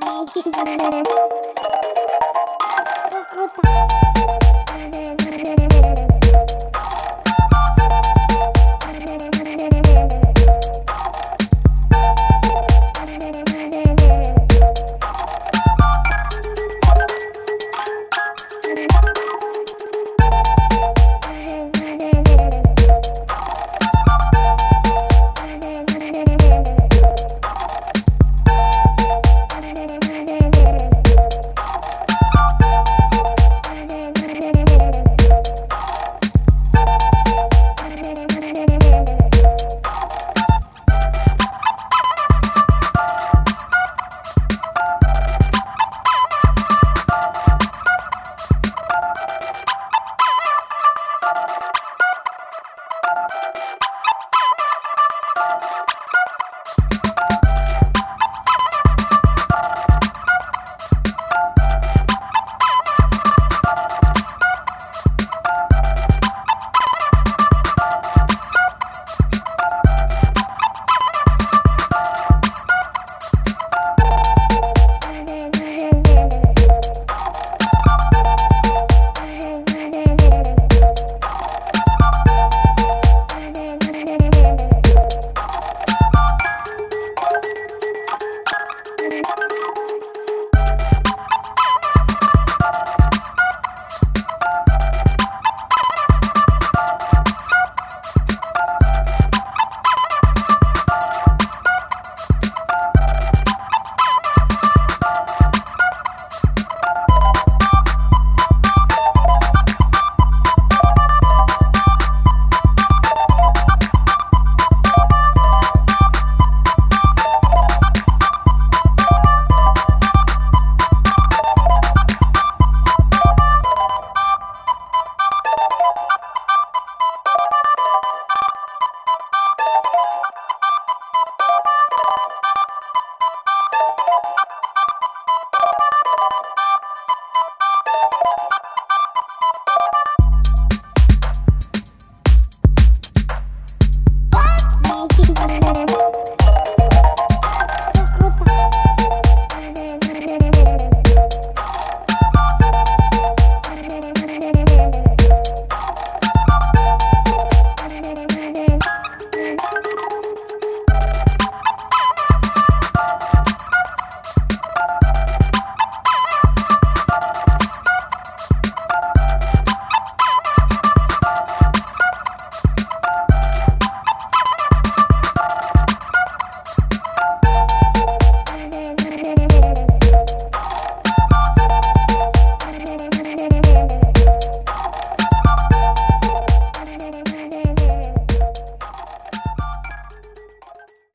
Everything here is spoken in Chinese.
Thank you you